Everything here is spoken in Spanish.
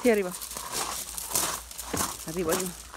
Aquí arriba. Arriba, arriba.